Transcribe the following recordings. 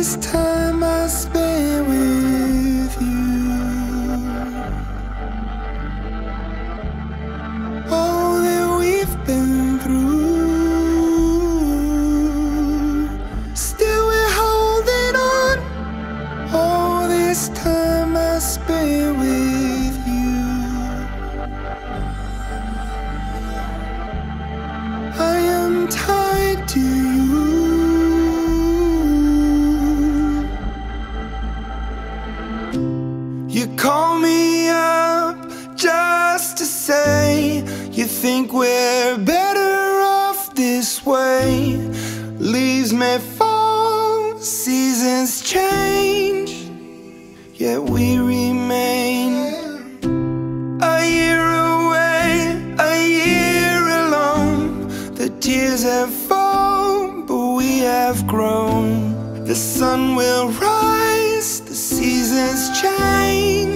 this time I spent think we're better off this way. Leaves may fall, seasons change, yet we remain. A year away, a year alone. The tears have fallen, but we have grown. The sun will rise, the seasons change.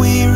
we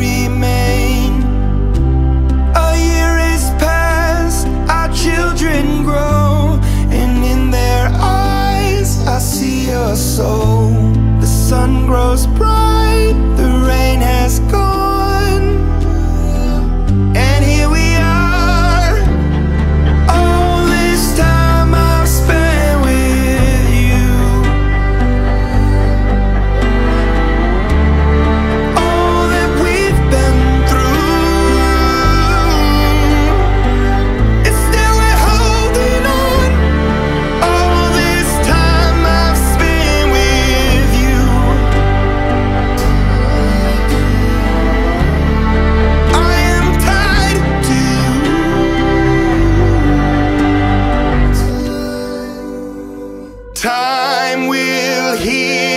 time will heal.